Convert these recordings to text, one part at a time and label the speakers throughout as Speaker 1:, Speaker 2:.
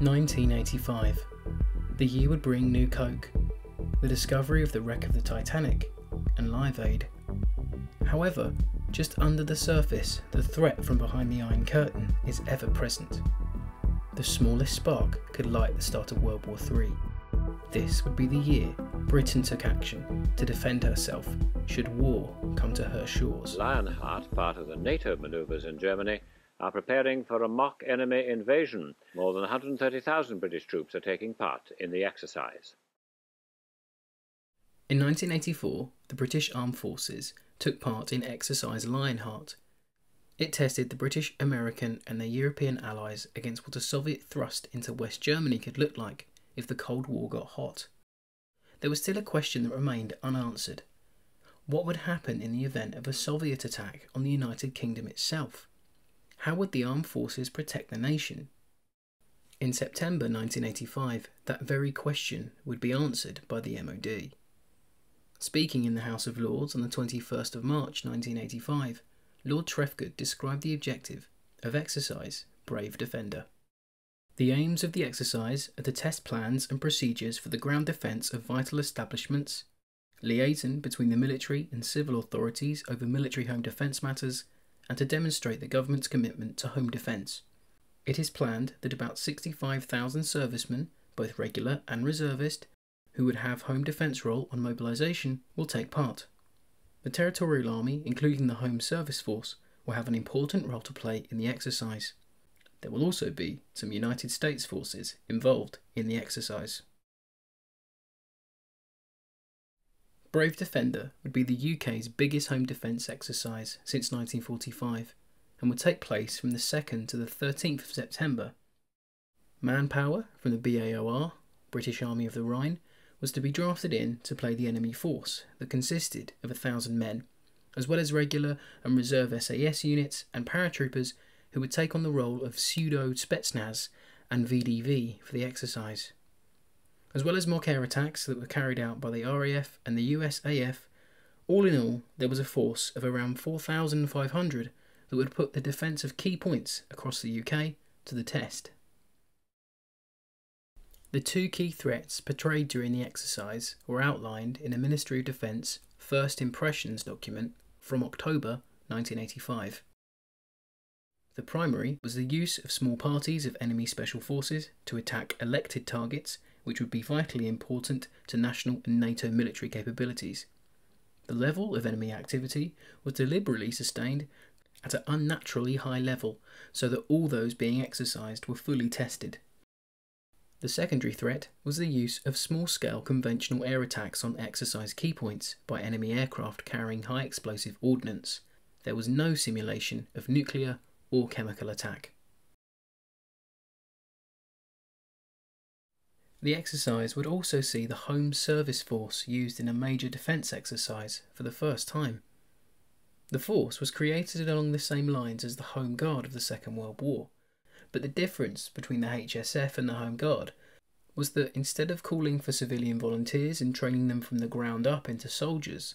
Speaker 1: 1985. The year would bring new Coke, the discovery of the wreck of the Titanic, and Live Aid. However, just under the surface, the threat from behind the Iron Curtain is ever present. The smallest spark could light the start of World War III. This would be the year Britain took action to defend herself should war come to her shores.
Speaker 2: Lionheart, part of the NATO maneuvers in Germany, are preparing for a mock enemy invasion. More than 130,000 British troops are taking part in the exercise.
Speaker 1: In 1984, the British Armed Forces took part in Exercise Lionheart. It tested the British, American, and their European allies against what a Soviet thrust into West Germany could look like if the Cold War got hot. There was still a question that remained unanswered. What would happen in the event of a Soviet attack on the United Kingdom itself? How would the armed forces protect the nation? In September 1985, that very question would be answered by the MOD. Speaking in the House of Lords on the 21st of March 1985, Lord Trefgarne described the objective of exercise Brave Defender. The aims of the exercise are to test plans and procedures for the ground defence of vital establishments, liaison between the military and civil authorities over military home defence matters, and to demonstrate the government's commitment to home defence. It is planned that about 65,000 servicemen, both regular and reservist, who would have home defence role on mobilisation will take part. The Territorial Army, including the Home Service Force, will have an important role to play in the exercise. There will also be some United States forces involved in the exercise. Brave Defender would be the UK's biggest home defence exercise since 1945 and would take place from the 2nd to the 13th of September. Manpower from the BAOR, British Army of the Rhine, was to be drafted in to play the enemy force that consisted of a thousand men, as well as regular and reserve SAS units and paratroopers who would take on the role of pseudo Spetsnaz and VDV for the exercise as well as mock air attacks that were carried out by the RAF and the USAF. All in all, there was a force of around 4,500 that would put the defence of key points across the UK to the test. The two key threats portrayed during the exercise were outlined in a Ministry of Defence First Impressions document from October 1985. The primary was the use of small parties of enemy special forces to attack elected targets which would be vitally important to national and NATO military capabilities. The level of enemy activity was deliberately sustained at an unnaturally high level so that all those being exercised were fully tested. The secondary threat was the use of small scale conventional air attacks on exercise key points by enemy aircraft carrying high explosive ordnance. There was no simulation of nuclear or chemical attack. The exercise would also see the Home Service Force used in a major defence exercise for the first time. The force was created along the same lines as the Home Guard of the Second World War, but the difference between the HSF and the Home Guard was that instead of calling for civilian volunteers and training them from the ground up into soldiers,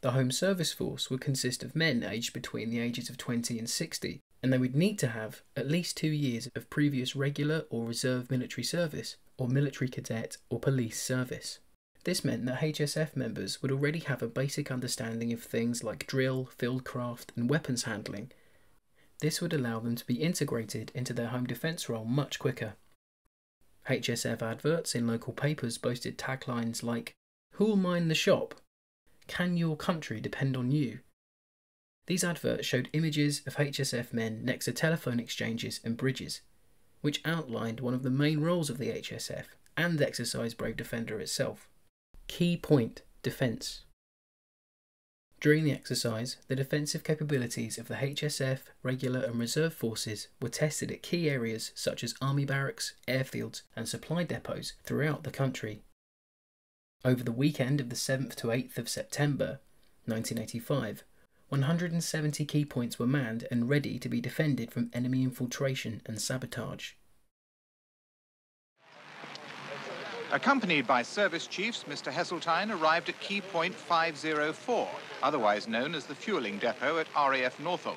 Speaker 1: the Home Service Force would consist of men aged between the ages of 20 and 60, and they would need to have at least two years of previous regular or reserve military service or military cadet or police service. This meant that HSF members would already have a basic understanding of things like drill, fieldcraft, and weapons handling. This would allow them to be integrated into their home defence role much quicker. HSF adverts in local papers boasted taglines like, Who'll mind the shop? Can your country depend on you? These adverts showed images of HSF men next to telephone exchanges and bridges, which outlined one of the main roles of the HSF and Exercise Brave Defender itself. Key point Defence. During the exercise, the defensive capabilities of the HSF, regular and reserve forces were tested at key areas such as army barracks, airfields, and supply depots throughout the country. Over the weekend of the 7th to 8th of September 1985, 170 key points were manned and ready to be defended from enemy infiltration and sabotage.
Speaker 3: Accompanied by service chiefs, Mr. Heseltine arrived at key point 504, otherwise known as the fueling depot at RAF Northolt.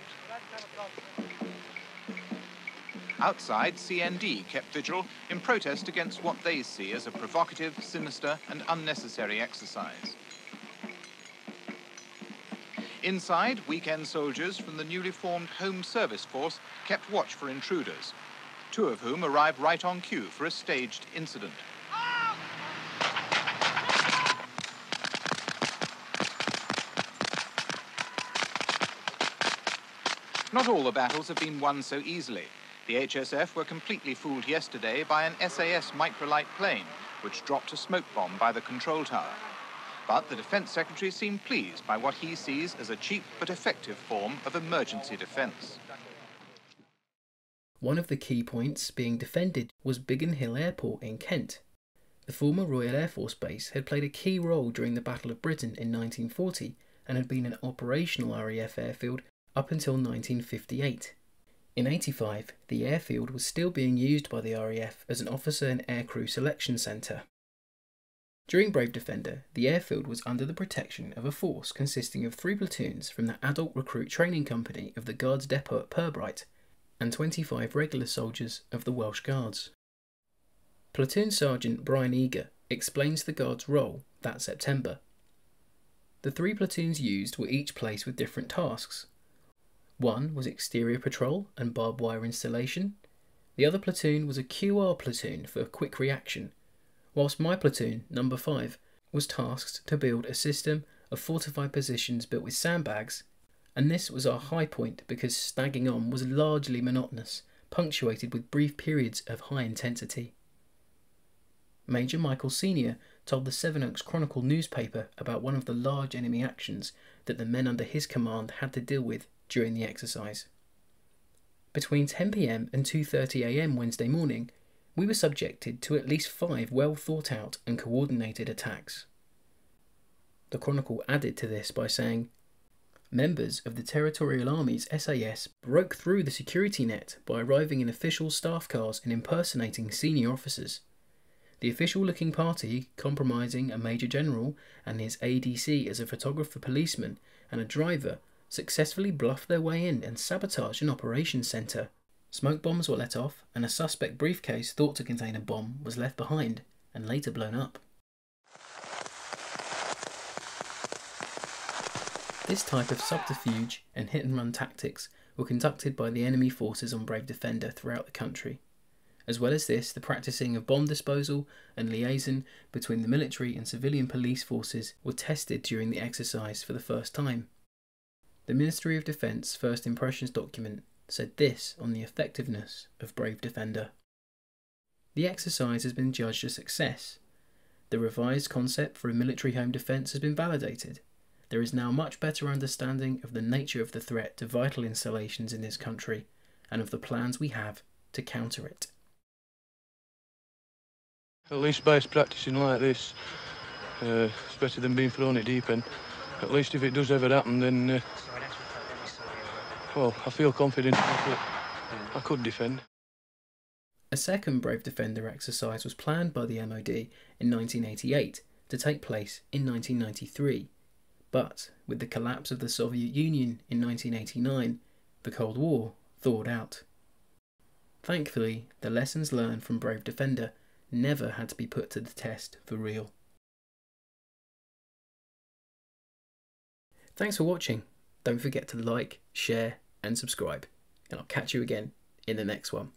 Speaker 3: Outside, CND kept vigil in protest against what they see as a provocative, sinister, and unnecessary exercise. Inside, weekend soldiers from the newly formed Home Service Force kept watch for intruders, two of whom arrived right on cue for a staged incident. Not all the battles have been won so easily. The HSF were completely fooled yesterday by an SAS microlight plane, which dropped a smoke bomb by the control tower. But the Defence Secretary seemed pleased by what he sees as a cheap but effective form of emergency defence.
Speaker 1: One of the key points being defended was Biggin Hill Airport in Kent. The former Royal Air Force Base had played a key role during the Battle of Britain in 1940 and had been an operational RAF airfield up until 1958. In 85, the airfield was still being used by the RAF as an officer and aircrew selection centre. During Brave Defender, the airfield was under the protection of a force consisting of three platoons from the Adult Recruit Training Company of the Guards Depot at Pirbright and 25 regular soldiers of the Welsh Guards. Platoon Sergeant Brian Eager explains the Guards' role that September. The three platoons used were each placed with different tasks. One was exterior patrol and barbed wire installation. The other platoon was a QR platoon for quick reaction whilst my platoon, number 5, was tasked to build a system of fortified positions built with sandbags, and this was our high point because stagging on was largely monotonous, punctuated with brief periods of high intensity. Major Michael Sr. told the Sevenoaks Chronicle newspaper about one of the large enemy actions that the men under his command had to deal with during the exercise. Between 10pm and 2.30am Wednesday morning, we were subjected to at least five well thought out and coordinated attacks. The Chronicle added to this by saying, Members of the Territorial Army's SAS broke through the security net by arriving in official staff cars and impersonating senior officers. The official looking party, comprising a Major General and his ADC as a photographer policeman and a driver, successfully bluffed their way in and sabotaged an operations centre Smoke bombs were let off, and a suspect briefcase thought to contain a bomb was left behind and later blown up. This type of subterfuge and hit and run tactics were conducted by the enemy forces on Brave Defender throughout the country. As well as this, the practicing of bomb disposal and liaison between the military and civilian police forces were tested during the exercise for the first time. The Ministry of Defence First Impressions document said this on the effectiveness of Brave Defender. The exercise has been judged a success. The revised concept for a military home defence has been validated. There is now much better understanding of the nature of the threat to vital installations in this country and of the plans we have to counter it.
Speaker 4: At least base practicing like this, uh, it's better than being thrown at deep end. At least if it does ever happen, then uh, well, I feel confident I could defend.
Speaker 1: A second Brave Defender exercise was planned by the MOD in 1988 to take place in 1993, but with the collapse of the Soviet Union in 1989, the Cold War thawed out. Thankfully, the lessons learned from Brave Defender never had to be put to the test for real. Thanks for watching. Don't forget to like, share, and subscribe. And I'll catch you again in the next one.